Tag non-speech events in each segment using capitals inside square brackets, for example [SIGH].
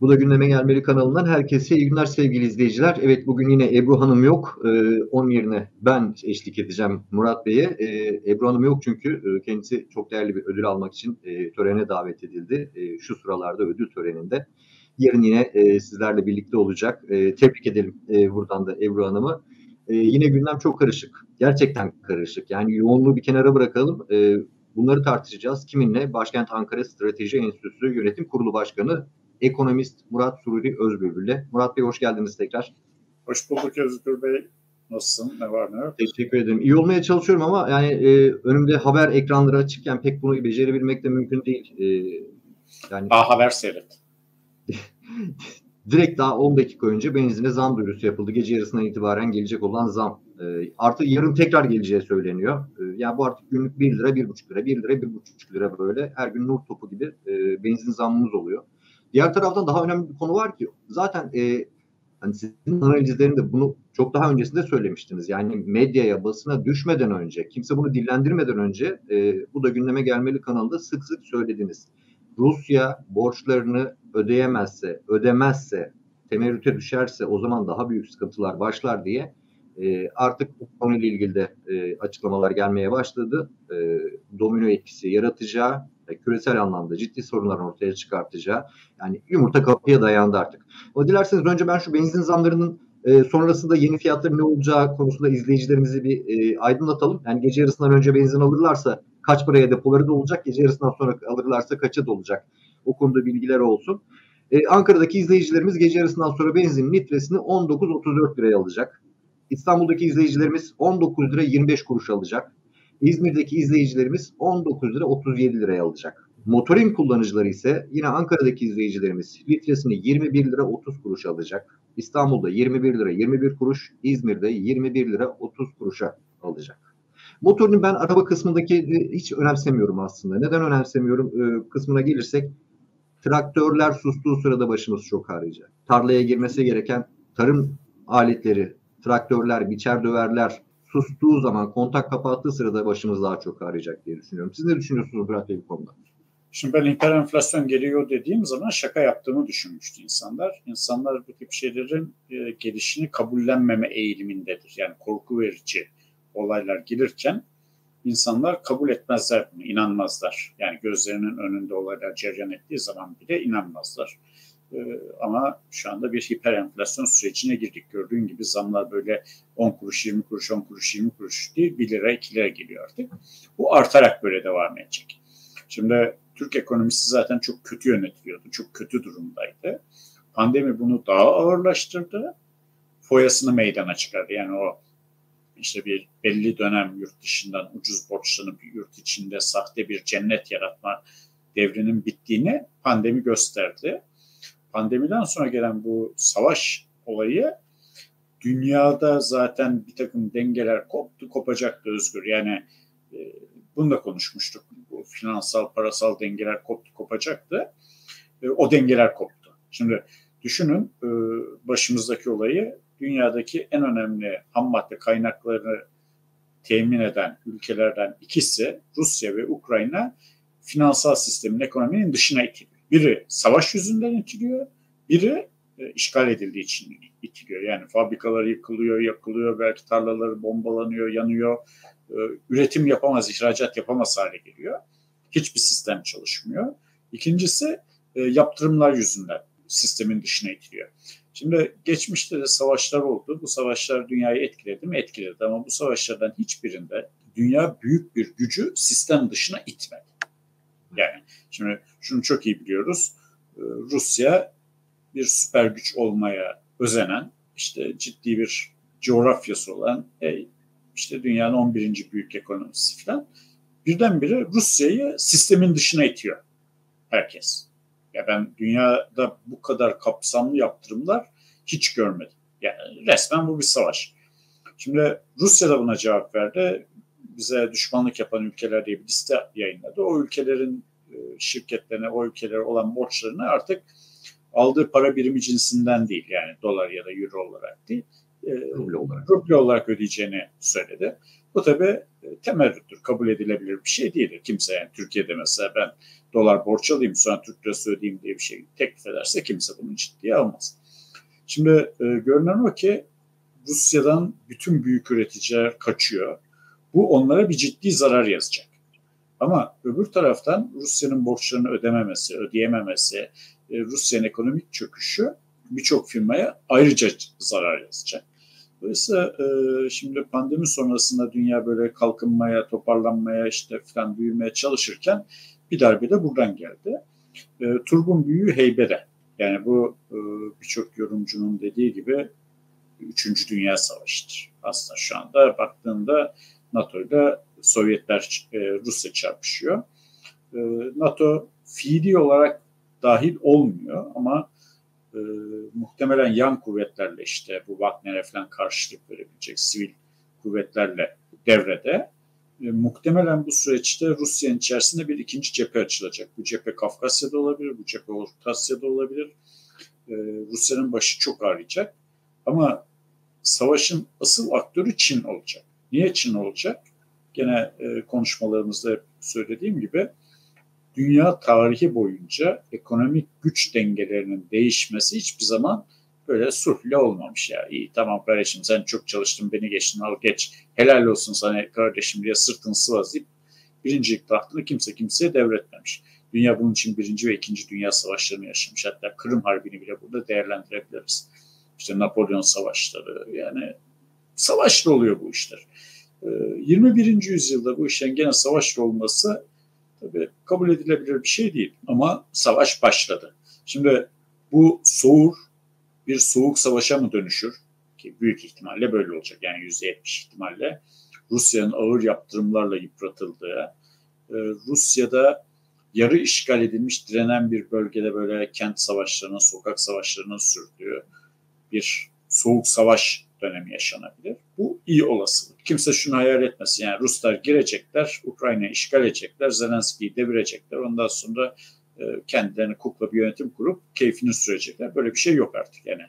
Bu da gündeme gelmeli kanalından herkese iyi günler sevgili izleyiciler. Evet bugün yine Ebru Hanım yok. Ee, onun yerine ben eşlik edeceğim Murat Bey'e. Ee, Ebru Hanım yok çünkü e, kendisi çok değerli bir ödül almak için e, törene davet edildi. E, şu sıralarda ödül töreninde. Yarın yine e, sizlerle birlikte olacak. E, tebrik edelim e, buradan da Ebru Hanım'ı. E, yine gündem çok karışık. Gerçekten karışık. Yani yoğunluğu bir kenara bırakalım. E, bunları tartışacağız. Kiminle? Başkent Ankara Strateji Enstitüsü Yönetim Kurulu Başkanı ekonomist Murat Sururi Özbülbül'le. Murat Bey hoş geldiniz tekrar. Hoş bulduk Özgür Bey. Nasılsın? Ne var ne yok? Teşekkür ederim. İyi olmaya çalışıyorum ama yani e, önümde haber ekranları açıkken pek bunu becerebilmek de mümkün değil. E, yani Aa, haber seyret. [LAUGHS] direkt daha 10 dakika önce benzine zam duyurusu yapıldı. Gece yarısından itibaren gelecek olan zam. E, artı yarın tekrar geleceği söyleniyor. E, yani bu artık günlük 1 lira, 1,5 lira, 1 lira, 1,5 lira böyle her gün nur topu gibi e, benzin zammımız oluyor. Diğer taraftan daha önemli bir konu var ki zaten e, hani sizin analizlerinde bunu çok daha öncesinde söylemiştiniz. Yani medyaya, basına düşmeden önce, kimse bunu dillendirmeden önce e, bu da gündeme gelmeli kanalında sık sık söylediniz. Rusya borçlarını ödeyemezse, ödemezse, temerrüte düşerse o zaman daha büyük sıkıntılar başlar diye e, artık bu konuyla ilgili de e, açıklamalar gelmeye başladı. E, domino etkisi yaratacağı küresel anlamda ciddi sorunlar ortaya çıkartacağı yani yumurta kapıya dayandı artık. O dilerseniz önce ben şu benzin zamlarının e, sonrasında yeni fiyatların ne olacağı konusunda izleyicilerimizi bir e, aydınlatalım. Yani gece yarısından önce benzin alırlarsa kaç paraya depoları da olacak, gece yarısından sonra alırlarsa kaça da olacak. O konuda bilgiler olsun. Ee, Ankara'daki izleyicilerimiz gece yarısından sonra benzin litresini 19.34 liraya alacak. İstanbul'daki izleyicilerimiz 19 lira 25 kuruş alacak. İzmir'deki izleyicilerimiz 19 lira 37 liraya alacak. Motorin kullanıcıları ise yine Ankara'daki izleyicilerimiz litresini 21 lira 30 kuruş alacak. İstanbul'da 21 lira 21 kuruş, İzmir'de 21 lira 30 kuruşa alacak. Motorunu ben araba kısmındaki e, hiç önemsemiyorum aslında. Neden önemsemiyorum e, kısmına gelirsek traktörler sustuğu sırada başımız çok ağrıyacak. Tarlaya girmesi gereken tarım aletleri, traktörler, biçer döverler, sustuğu zaman, kontak kapattığı sırada başımız daha çok ağrıyacak diye düşünüyorum. Siz ne düşünüyorsunuz Murat Bey bu konuda? Şimdi ben hiperenflasyon geliyor dediğim zaman şaka yaptığımı düşünmüştü insanlar. İnsanlar bu tip şeylerin e, gelişini kabullenmeme eğilimindedir. Yani korku verici olaylar gelirken insanlar kabul etmezler bunu, inanmazlar. Yani gözlerinin önünde olaylar cereyan ettiği zaman bile inanmazlar. Ee, ama şu anda bir hiperenflasyon sürecine girdik. Gördüğün gibi zamlar böyle 10 kuruş, 20 kuruş, 10 kuruş, 20 kuruş değil 1 lira, 2 lira geliyor artık. Bu artarak böyle devam edecek. Şimdi Türk ekonomisi zaten çok kötü yönetiliyordu, çok kötü durumdaydı. Pandemi bunu daha ağırlaştırdı, foyasını meydana çıkardı. Yani o işte bir belli dönem yurt dışından ucuz borçlanıp yurt içinde sahte bir cennet yaratma devrinin bittiğini pandemi gösterdi pandemiden sonra gelen bu savaş olayı dünyada zaten bir takım dengeler koptu, kopacaktı Özgür. Yani e, bunu da konuşmuştuk. Bu finansal, parasal dengeler koptu, kopacaktı. E, o dengeler koptu. Şimdi düşünün e, başımızdaki olayı dünyadaki en önemli ham madde kaynaklarını temin eden ülkelerden ikisi Rusya ve Ukrayna finansal sistemin, ekonominin dışına itiliyor. Biri savaş yüzünden itiliyor, biri e, işgal edildiği için itiliyor. Yani fabrikalar yıkılıyor, yakılıyor, belki tarlaları bombalanıyor, yanıyor. E, üretim yapamaz, ihracat yapamaz hale geliyor. Hiçbir sistem çalışmıyor. İkincisi e, yaptırımlar yüzünden sistemin dışına itiliyor. Şimdi geçmişte de savaşlar oldu. Bu savaşlar dünyayı etkiledi mi? Etkiledi ama bu savaşlardan hiçbirinde dünya büyük bir gücü sistem dışına itmedi. Yani şimdi şunu çok iyi biliyoruz. Ee, Rusya bir süper güç olmaya özenen, işte ciddi bir coğrafyası olan, e, işte dünyanın 11. büyük ekonomisi falan birdenbire Rusya'yı sistemin dışına itiyor herkes. Ya ben dünyada bu kadar kapsamlı yaptırımlar hiç görmedim. Yani resmen bu bir savaş. Şimdi Rusya da buna cevap verdi. Bize düşmanlık yapan ülkeler diye bir liste yayınladı. O ülkelerin e, şirketlerine, o ülkelere olan borçlarını artık aldığı para birimi cinsinden değil yani dolar ya da euro olarak değil. e, ruble olarak. ruble olarak ödeyeceğini söyledi. Bu tabii e, temerrüttür, kabul edilebilir bir şey değildir. Kimse yani Türkiye'de mesela ben dolar borç alayım sonra Türk lirası ödeyeyim diye bir şey teklif ederse kimse bunu ciddiye almaz. Şimdi e, görünen o ki Rusya'dan bütün büyük üreticiler kaçıyor. Bu onlara bir ciddi zarar yazacak. Ama öbür taraftan Rusya'nın borçlarını ödememesi, ödeyememesi, e, Rusya'nın ekonomik çöküşü birçok firmaya ayrıca zarar yazacak. Dolayısıyla e, şimdi pandemi sonrasında dünya böyle kalkınmaya, toparlanmaya, işte falan büyümeye çalışırken bir darbe de buradan geldi. E, turbun büyüğü heybede. Yani bu e, birçok yorumcunun dediği gibi Üçüncü Dünya Savaşı'dır. Aslında şu anda baktığında NATO ile Sovyetler, e, Rusya çarpışıyor. E, NATO fiili olarak dahil olmuyor ama e, muhtemelen yan kuvvetlerle işte bu Wagner'e falan karşılık verebilecek sivil kuvvetlerle devrede. E, muhtemelen bu süreçte Rusya'nın içerisinde bir ikinci cephe açılacak. Bu cephe Kafkasya'da olabilir, bu cephe Orta Asya'da olabilir. E, Rusya'nın başı çok ağrıyacak. Ama savaşın asıl aktörü Çin olacak. Niye Çin olacak? Gene e, konuşmalarımızda söylediğim gibi dünya tarihi boyunca ekonomik güç dengelerinin değişmesi hiçbir zaman böyle sulhle olmamış ya. İyi tamam kardeşim sen çok çalıştın beni geçtin al geç. Helal olsun sana kardeşim diye sırtını sıvazlayıp birincilik tahtını kimse kimseye devretmemiş. Dünya bunun için birinci ve ikinci dünya savaşlarını yaşamış. Hatta Kırım Harbi'ni bile burada değerlendirebiliriz. İşte Napolyon savaşları yani savaşlı oluyor bu işler. 21. Ee, yüzyılda bu işin gene savaşlı olması tabii kabul edilebilir bir şey değil. Ama savaş başladı. Şimdi bu soğur bir soğuk savaşa mı dönüşür? Ki büyük ihtimalle böyle olacak. Yani %70 ihtimalle Rusya'nın ağır yaptırımlarla yıpratıldığı, e, Rusya'da yarı işgal edilmiş direnen bir bölgede böyle kent savaşlarının, sokak savaşlarının sürdüğü bir soğuk savaş dönemi yaşanabilir. Bu iyi olasılık. Kimse şunu hayal etmesin. Yani Ruslar girecekler, Ukrayna'yı işgal edecekler, Zelenski'yi devirecekler. Ondan sonra e, kendilerine kukla bir yönetim kurup keyfini sürecekler. Böyle bir şey yok artık. Yani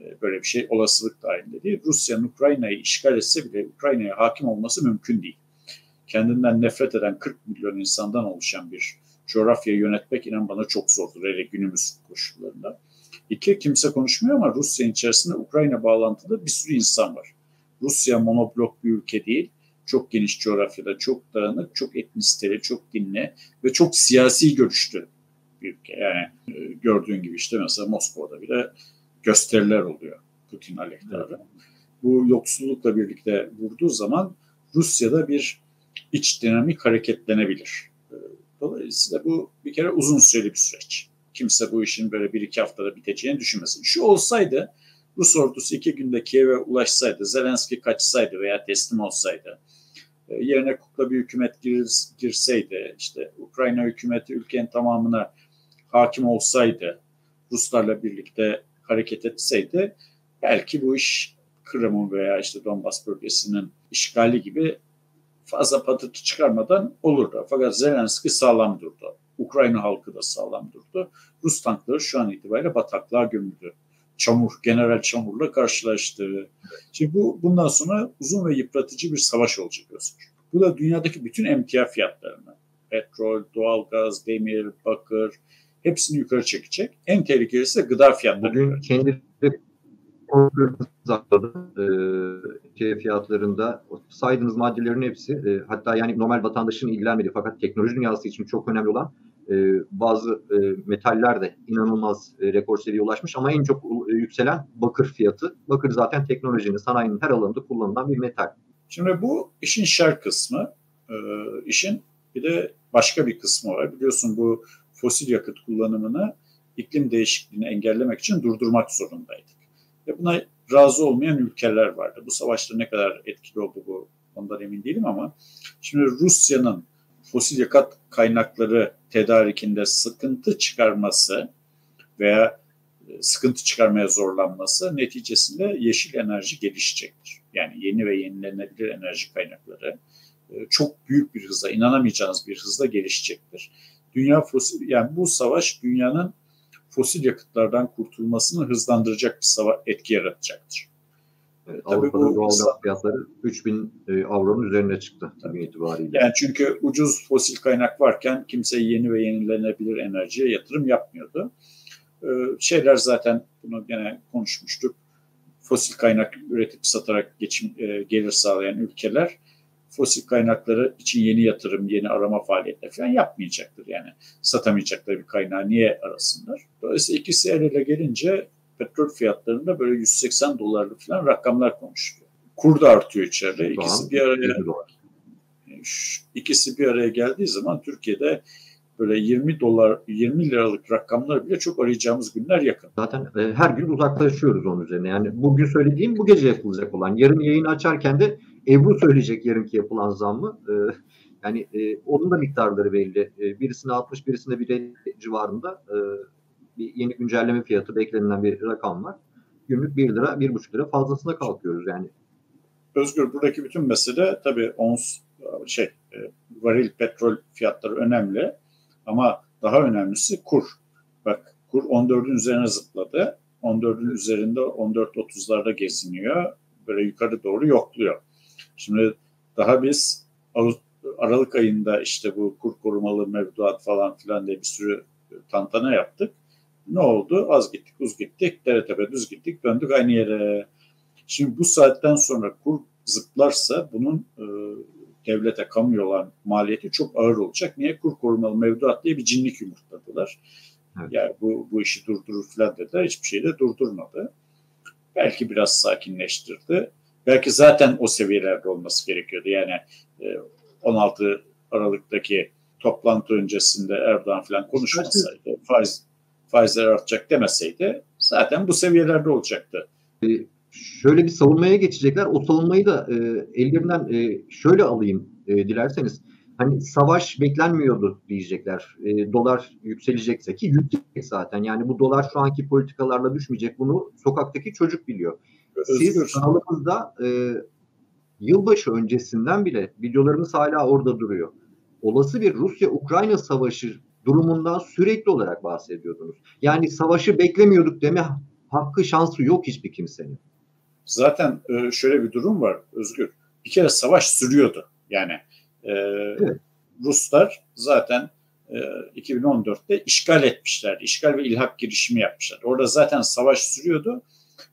e, böyle bir şey olasılık dahilinde değil. Rusya'nın Ukrayna'yı işgal etse bile Ukrayna'ya hakim olması mümkün değil. Kendinden nefret eden 40 milyon insandan oluşan bir coğrafyayı yönetmek inan bana çok zordur hele günümüz koşullarında. İki, kimse konuşmuyor ama Rusya içerisinde Ukrayna bağlantılı bir sürü insan var. Rusya monoblok bir ülke değil. Çok geniş coğrafyada, çok dağınık, çok etnisiteli, çok dinli ve çok siyasi görüşlü bir ülke. Yani e, gördüğün gibi işte mesela Moskova'da bile gösteriler oluyor Putin aleyhtarı. Evet. Bu yoksullukla birlikte vurduğu zaman Rusya'da bir iç dinamik hareketlenebilir. E, dolayısıyla bu bir kere uzun süreli bir süreç kimse bu işin böyle bir iki haftada biteceğini düşünmesin. Şu olsaydı Rus ordusu iki günde Kiev'e ulaşsaydı, Zelenski kaçsaydı veya teslim olsaydı, e, yerine kukla bir hükümet gir, girseydi, işte Ukrayna hükümeti ülkenin tamamına hakim olsaydı, Ruslarla birlikte hareket etseydi, belki bu iş Kırım'ın veya işte Donbas bölgesinin işgali gibi fazla patırtı çıkarmadan olurdu. Fakat Zelenski sağlam durdu. Ukrayna halkı da sağlam durdu. Rus tankları şu an itibariyle bataklığa gömüldü. Çamur, general çamurla karşılaştı. Şimdi bu bundan sonra uzun ve yıpratıcı bir savaş olacak Özgür. Bu da dünyadaki bütün emtia fiyatlarını, petrol, doğalgaz, demir, bakır hepsini yukarı çekecek. En tehlikelisi de gıda fiyatları. Bugün kendi zakladı. E, şey fiyatlarında saydığınız maddelerin hepsi e, hatta yani normal vatandaşın ilgilenmediği fakat teknoloji dünyası için çok önemli olan e, bazı e, metaller de inanılmaz e, rekor seviyeye ulaşmış ama en çok e, yükselen bakır fiyatı. Bakır zaten teknolojinin, sanayinin her alanında kullanılan bir metal. Şimdi bu işin şer kısmı. E, işin bir de başka bir kısmı var. Biliyorsun bu fosil yakıt kullanımını iklim değişikliğini engellemek için durdurmak zorundaydık. Ve buna razı olmayan ülkeler vardı. Bu savaşta ne kadar etkili oldu bu ondan emin değilim ama şimdi Rusya'nın fosil yakıt kaynakları tedarikinde sıkıntı çıkarması veya e, sıkıntı çıkarmaya zorlanması neticesinde yeşil enerji gelişecektir. Yani yeni ve yenilenebilir enerji kaynakları e, çok büyük bir hızla, inanamayacağınız bir hızla gelişecektir. Dünya fosil, yani bu savaş dünyanın fosil yakıtlardan kurtulmasını hızlandıracak bir savaş etki yaratacaktır. Evet, Avrupa'da doğal gaz fiyatları 3000 e, avronun üzerine çıktı bugün itibariyle. Yani çünkü ucuz fosil kaynak varken kimse yeni ve yenilenebilir enerjiye yatırım yapmıyordu. Ee, şeyler zaten bunu gene konuşmuştuk. Fosil kaynak üretip satarak geçim e, gelir sağlayan ülkeler fosil kaynakları için yeni yatırım, yeni arama faaliyetleri falan yapmayacaktır. Yani satamayacakları bir kaynağı niye arasınlar? Dolayısıyla ikisi el ele gelince petrol fiyatlarında böyle 180 dolarlı falan rakamlar konuşuluyor. Kur da artıyor içeride. İkisi bir araya ikisi bir araya geldiği zaman Türkiye'de böyle 20 dolar 20 liralık rakamlar bile çok arayacağımız günler yakın. Zaten e, her gün uzaklaşıyoruz onun üzerine. Yani bugün söylediğim bu gece yapılacak olan. Yarın yayını açarken de Ebru söyleyecek yarınki yapılan zammı. E, yani e, onun da miktarları belli. E, birisine 60, birisine 1 civarında e, bir yeni güncelleme fiyatı beklenilen bir rakam var. Günlük 1 lira, 1,5 lira fazlasına kalkıyoruz yani. Özgür buradaki bütün mesele tabii ons şey e, varil petrol fiyatları önemli ama daha önemlisi kur. Bak kur 14'ün üzerine zıpladı. 14'ün üzerinde 14.30'larda geziniyor. Böyle yukarı doğru yokluyor. Şimdi daha biz Aralık ayında işte bu kur korumalı mevduat falan filan diye bir sürü tantana yaptık. Ne oldu? Az gittik, uz gittik, dere tepe düz gittik, döndük aynı yere. Şimdi bu saatten sonra kur zıplarsa bunun e, devlete, kamuya olan maliyeti çok ağır olacak. Niye? Kur korumalı mevduat diye bir cinlik yumurtladılar. Evet. Yani bu, bu işi durdurur falan dediler. Hiçbir şey de durdurmadı. Belki biraz sakinleştirdi. Belki zaten o seviyelerde olması gerekiyordu. Yani e, 16 Aralık'taki toplantı öncesinde Erdoğan falan konuşmasaydı, faiz faizler artacak demeseydi zaten bu seviyelerde olacaktı. Ee, şöyle bir savunmaya geçecekler. O savunmayı da e, ellerinden e, şöyle alayım e, dilerseniz. Hani savaş beklenmiyordu diyecekler. E, dolar yükselecekse ki yükselecek zaten. Yani bu dolar şu anki politikalarla düşmeyecek. Bunu sokaktaki çocuk biliyor. Siz Özgür. kanalımızda e, yılbaşı öncesinden bile videolarımız hala orada duruyor. Olası bir Rusya-Ukrayna savaşı durumundan sürekli olarak bahsediyordunuz. Yani savaşı beklemiyorduk deme hakkı şansı yok hiçbir kimsenin. Zaten e, şöyle bir durum var Özgür. Bir kere savaş sürüyordu. Yani e, evet. Ruslar zaten e, 2014'te işgal etmişlerdi. İşgal ve ilhak girişimi yapmışlar. Orada zaten savaş sürüyordu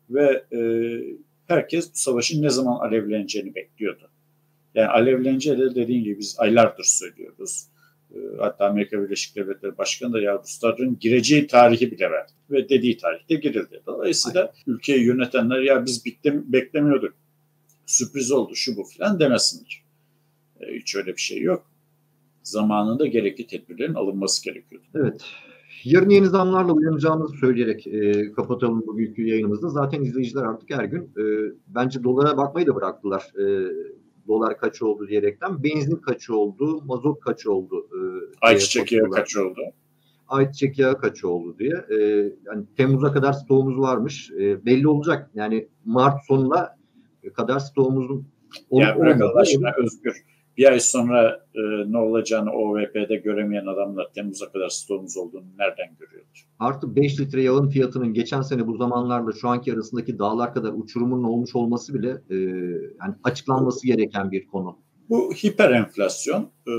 ve e, herkes bu savaşın ne zaman alevleneceğini bekliyordu. Yani alevleneceği de dediğim gibi biz aylardır söylüyoruz. E, hatta Amerika Birleşik Devletleri Başkanı da ya Rusların gireceği tarihi bile verdi. Ve dediği tarihte girildi. Dolayısıyla Aynen. ülkeyi yönetenler ya biz bekle, beklemiyorduk. Sürpriz oldu şu bu filan demesinler. E, hiç öyle bir şey yok. Zamanında gerekli tedbirlerin alınması gerekiyordu. Evet. Yarın yeni zamlarla uyanacağımızı söyleyerek e, kapatalım bugünkü yayınımızda. Zaten izleyiciler artık her gün e, bence dolara bakmayı da bıraktılar. E, dolar kaç oldu diyerekten. Benzin kaç oldu, mazot kaç oldu. E, Ayçiçek yağı kaç oldu. Ayçiçek yağı kaç oldu diye. E, yani Temmuz'a kadar stoğumuz varmış. E, belli olacak. Yani Mart sonuna kadar stoğumuzun ya bırak Allah aşkına Özgür bir ay sonra e, ne olacağını OVP'de göremeyen adamlar Temmuz'a kadar stoğumuz olduğunu nereden görüyorlar? Artı 5 litre yağın fiyatının geçen sene bu zamanlarla şu anki arasındaki dağlar kadar uçurumun olmuş olması bile e, yani açıklanması gereken bir konu. Bu hiper enflasyon, e,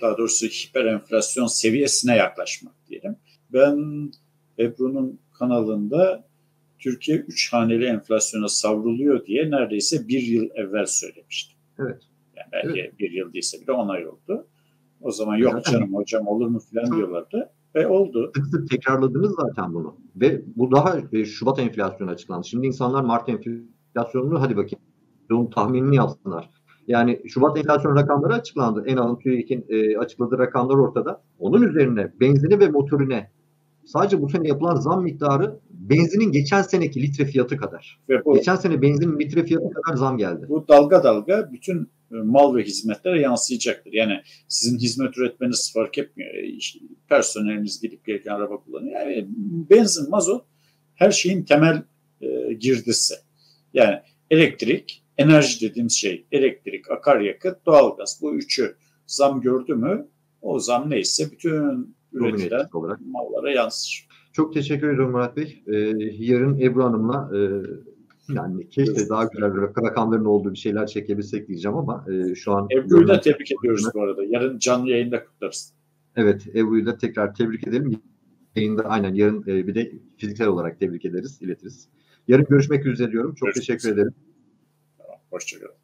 daha doğrusu hiper enflasyon seviyesine yaklaşmak diyelim. Ben Ebru'nun kanalında Türkiye 3 haneli enflasyona savruluyor diye neredeyse bir yıl evvel söylemiştim. Evet. Yani belki evet. bir yıl değilse bile ona yoldu. O zaman yok canım hocam olur mu falan diyorlardı. Ve oldu. Sık sık tekrarladınız zaten bunu. Ve bu daha e, Şubat enflasyonu açıklandı. Şimdi insanlar Mart enflasyonunu hadi bakayım onun tahminini yapsınlar. Yani Şubat enflasyon rakamları açıklandı. En alın TÜİK'in e, açıkladığı rakamlar ortada. Onun üzerine benzini ve motorine sadece bu sene yapılan zam miktarı benzinin geçen seneki litre fiyatı kadar. Ve bu, geçen sene benzinin litre fiyatı kadar zam geldi. Bu dalga dalga bütün mal ve hizmetlere yansıyacaktır. Yani sizin hizmet üretmeniz fark etmiyor. E, personeliniz gidip gelirken araba kullanıyor. Yani benzin, mazot her şeyin temel e, girdisi. Yani elektrik, enerji dediğimiz şey elektrik, akaryakıt, doğalgaz. Bu üçü zam gördü mü o zam neyse bütün üretilen olarak. mallara yansır. Çok teşekkür ederim Murat Bey. Ee, yarın Ebru Hanım'la e, Yani keşke daha güzel rakamların olduğu bir şeyler çekebilsek diyeceğim ama e, şu an... Ebru'yu da tebrik ediyoruz bu arada. Yarın canlı yayında kutlarız. Evet, Ebru'yu da tekrar tebrik edelim. Yayında aynen yarın e, bir de fiziksel olarak tebrik ederiz, iletiriz. Yarın görüşmek üzere diyorum. Çok Görüşmek teşekkür ederim. Tamam, hoşçakalın.